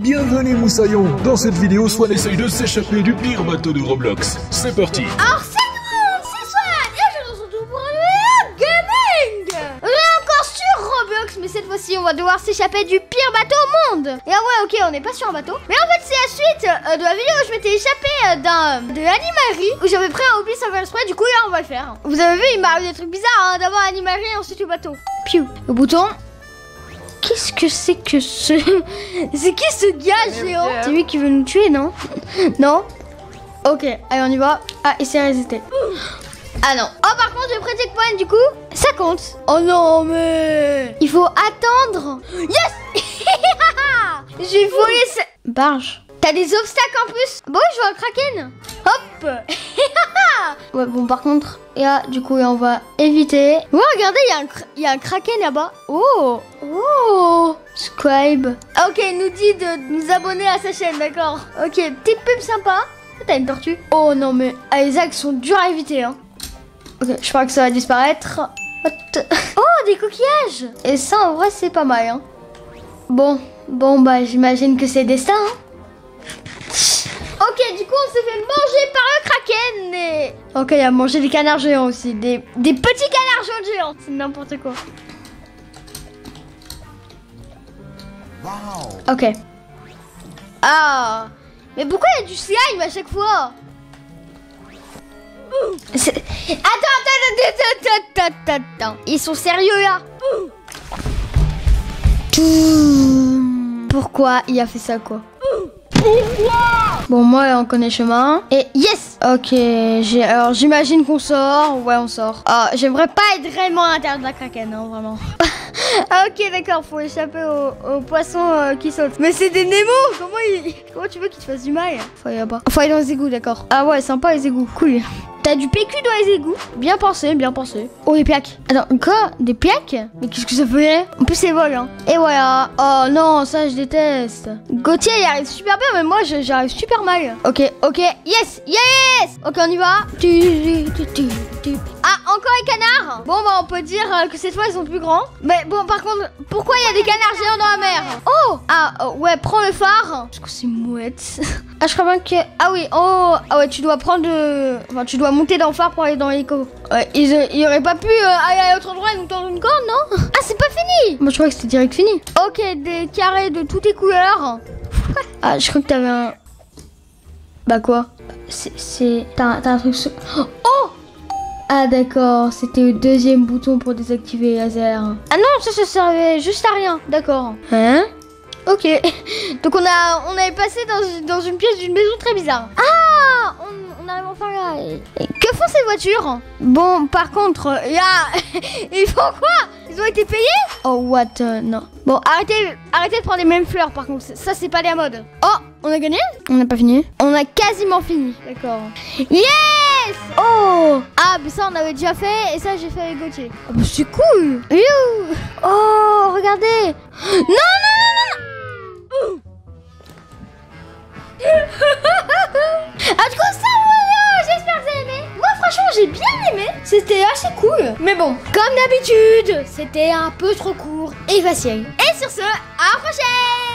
Bienvenue Moussaillon Dans cette vidéo, Swan essaye de s'échapper du pire bateau de Roblox. C'est parti Alors c'est tout le monde, c'est Swan et je vous retrouve pour un nouveau gaming On est encore sur Roblox, mais cette fois-ci on va devoir s'échapper du pire bateau au monde Et ah ouais ok, on n'est pas sur un bateau, mais en fait c'est la suite euh, de la vidéo où je m'étais échappé euh, d'un de l'animalerie où j'avais pris un hobby sans faire exprès, du coup là on va le faire. Vous avez vu, il m'arrive des trucs bizarres, hein, d'abord l'animalerie et ensuite le bateau. Piou, le bouton. Qu'est-ce que c'est que ce... C'est qui ce gars géant? C'est lui qui veut nous tuer, non? Non? Ok, allez on y va. Ah, et c'est résisté. Ah non. Oh par contre, le pré-checkpoint du coup, ça compte. Oh non mais... Il faut attendre. Yes J'ai volé ce... Barge. T'as des obstacles en plus? Bon, je vois un kraken. Hop Ouais, bon, par contre, là, du coup, on va éviter. Ouais, regardez, il y, y a un kraken là-bas. Oh Oh Scribe. Ok, il nous dit de nous abonner à sa chaîne, d'accord. Ok, petite pub sympa. T'as une tortue Oh non, mais ah, les algues sont dures à éviter, hein. Ok, je crois que ça va disparaître. Oh, des coquillages Et ça, en vrai, c'est pas mal, hein. Bon, bon, bah, j'imagine que c'est destin, hein. S'est fait manger par le kraken et... Ok, il a mangé des canards géants aussi. Des, des petits canards géants. C'est n'importe quoi. Ok. Ah Mais pourquoi il y a du slime à chaque fois? C'est- Attends, attends, attends, attends, attends, attends, attends. Ils sont sérieux là? Pourquoi il a fait ça quoi? Bon, moi, on connaît chemin. Et yes Ok, alors j'imagine qu'on sort. Ouais, on sort. Ah, j'aimerais pas être réellement à l'intérieur de la kraken, hein, vraiment. ah, ok, d'accord, faut échapper aux, aux poissons euh, qui sautent. Mais c'est des Nemo Comment, ils- Comment tu veux qu'ils te fassent du mal? Faut aller là-bas. Faut aller dans les égouts, d'accord. Ah ouais, sympa les égouts, cool. T'as du PQ dans les égouts Bien pensé, bien pensé. Oh, des plaques. Attends, quoi? Des plaques? Mais qu'est-ce que ça fait En plus, c'est vol, hein. Et voilà. Oh non, ça, je déteste. Gauthier, il arrive super bien, mais moi, j'arrive super mal. Ok, ok. Yes, yes Ok, on y va. Encore les canards? Bon, bah, on peut dire euh, que cette fois, ils sont plus grands. Mais bon, par contre, pourquoi il y a des canards géants dans la mer? Oh Ah, euh, ouais, prends le phare. Parce que c'est mouette. Ah, je crois bien que... Ah oui, oh Ah ouais, tu dois prendre... Enfin, tu dois monter dans le phare pour aller dans l'hélico. Ouais, ils, euh, ils auraient pas pu euh, aller à l'autre endroit et nous tendre une corde, non? Ah, c'est pas fini Moi, je crois que c'était direct fini. Ok, des carrés de toutes les couleurs. ah, je crois que t'avais un... Bah quoi? C'est... T'as t'as un truc... Oh ah d'accord, c'était le deuxième bouton pour désactiver les lasers. Ah non, ça, ça servait juste à rien. D'accord. Hein? Ok. Donc on a, on avait passé dans, dans une pièce d'une maison très bizarre. Ah on, on arrive enfin là. Et- que font ces voitures? Bon, par contre, là, ils font quoi? Ils ont été payés? Oh what euh, Non. Bon, arrêtez, arrêtez de prendre les mêmes fleurs par contre. Ça, c'est pas la mode. Oh, on a gagné? On n'a pas fini. On a quasiment fini. D'accord. Yes Oh Ah, mais ça, on avait déjà fait et ça, j'ai fait avec Gauthier. Oh, bah, c'est cool Oh, regardez Non, non, non, non, non Ah, du coup, ça, voilà, j'espère que vous avez aimé. Moi, franchement, j'ai bien aimé. C'était assez cool. Mais bon, comme d'habitude, c'était un peu trop court et facile. Et sur ce, à la prochaine